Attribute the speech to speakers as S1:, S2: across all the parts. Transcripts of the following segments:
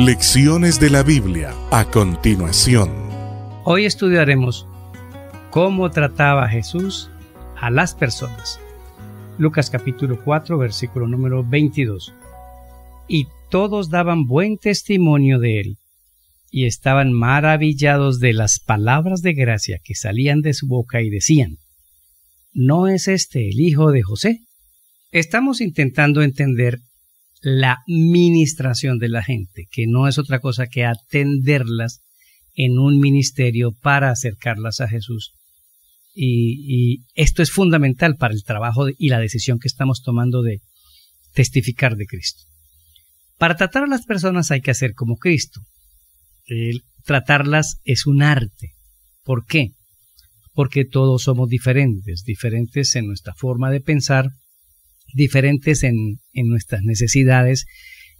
S1: Lecciones de la Biblia a continuación.
S2: Hoy estudiaremos cómo trataba Jesús a las personas. Lucas capítulo 4 versículo número 22. Y todos daban buen testimonio de él y estaban maravillados de las palabras de gracia que salían de su boca y decían, ¿no es este el hijo de José? Estamos intentando entender la ministración de la gente, que no es otra cosa que atenderlas en un ministerio para acercarlas a Jesús. Y, esto es fundamental para el trabajo y la decisión que estamos tomando de testificar de Cristo. Para tratar a las personas hay que hacer como Cristo. El tratarlas es un arte. ¿Por qué? Porque todos somos diferentes, diferentes en nuestra forma de pensar, diferentes en, nuestras necesidades,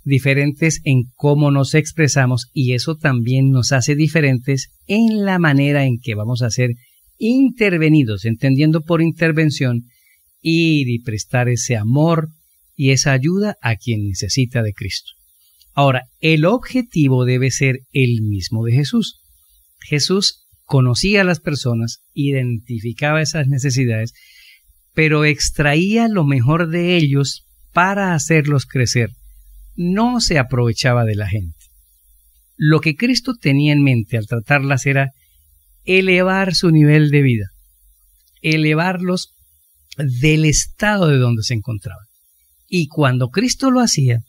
S2: diferentes en cómo nos expresamos y eso también nos hace diferentes en la manera en que vamos a ser intervenidos, entendiendo por intervención, ir y prestar ese amor y esa ayuda a quien necesita de Cristo. Ahora, el objetivo debe ser el mismo de Jesús. Jesús conocía a las personas, identificaba esas necesidades pero extraía lo mejor de ellos para hacerlos crecer. No se aprovechaba de la gente. Lo que Cristo tenía en mente al tratarlas era elevar su nivel de vida, elevarlos del estado de donde se encontraban. Y cuando Cristo lo hacía,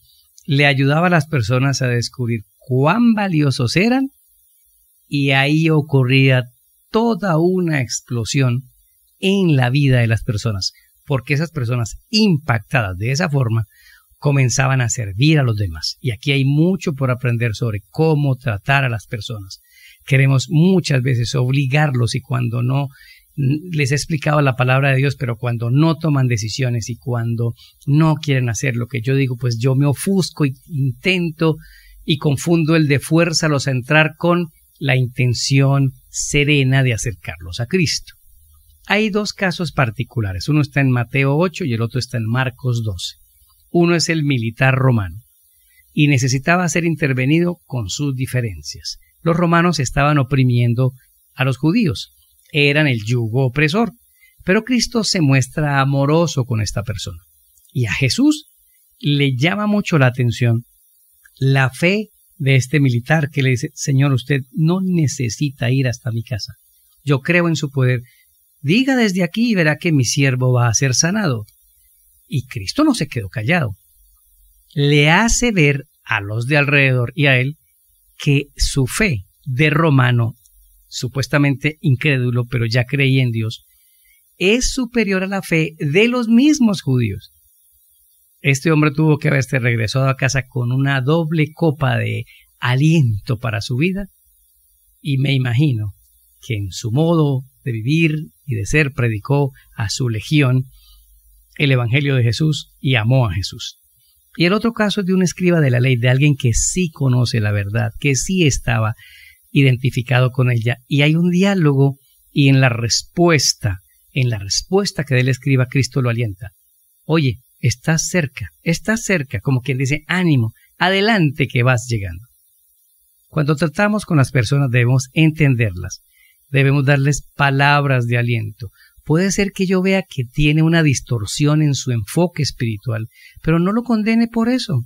S2: le ayudaba a las personas a descubrir cuán valiosos eran y ahí ocurría toda una explosión en la vida de las personas, porque esas personas impactadas de esa forma comenzaban a servir a los demás. Y aquí hay mucho por aprender sobre cómo tratar a las personas. Queremos muchas veces obligarlos y cuando no les he explicado la palabra de Dios, pero cuando no toman decisiones y cuando no quieren hacer lo que yo digo, pues yo me ofusco y intento y confundo el de fuerza los a entrar con la intención serena de acercarlos a Cristo. Hay dos casos particulares. Uno está en Mateo 8 y el otro está en Marcos 12. Uno es el militar romano y necesitaba ser intervenido con sus diferencias. Los romanos estaban oprimiendo a los judíos. Eran el yugo opresor. Pero Cristo se muestra amoroso con esta persona. Y a Jesús le llama mucho la atención la fe de este militar que le dice, Señor, usted no necesita ir hasta mi casa. Yo creo en su poder Diga desde aquí y verá que mi siervo va a ser sanado. Y Cristo no se quedó callado. Le hace ver a los de alrededor y a él que su fe de romano, supuestamente incrédulo, pero ya creía en Dios, es superior a la fe de los mismos judíos. Este hombre tuvo que haberse regresado a casa con una doble copa de aliento para su vida y me imagino que en su modo de vivir y de ser predicó a su legión el Evangelio de Jesús y amó a Jesús. Y el otro caso es de un escriba de la ley, de alguien que sí conoce la verdad, que sí estaba identificado con ella. Y hay un diálogo y en la respuesta, en la respuesta que del escriba, Cristo lo alienta. Oye, estás cerca, estás cerca, como quien dice, ánimo, adelante que vas llegando. Cuando tratamos con las personas debemos entenderlas Debemos darles palabras de aliento. Puede ser que yo vea que tiene una distorsión en su enfoque espiritual, pero no lo condene por eso.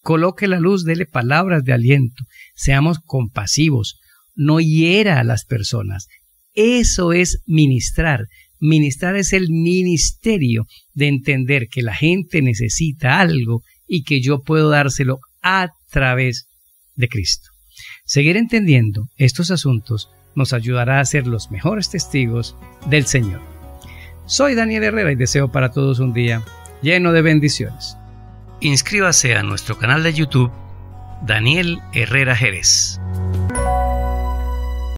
S2: Coloque la luz, dele palabras de aliento. Seamos compasivos. No hiera a las personas. Eso es ministrar. Ministrar es el ministerio de entender que la gente necesita algo y que yo puedo dárselo a través de Cristo. Seguir entendiendo estos asuntos nos ayudará a ser los mejores testigos del Señor. Soy Daniel Herrera y deseo para todos un día lleno de bendiciones. Inscríbase a nuestro canal de YouTube Daniel Herrera Jerez.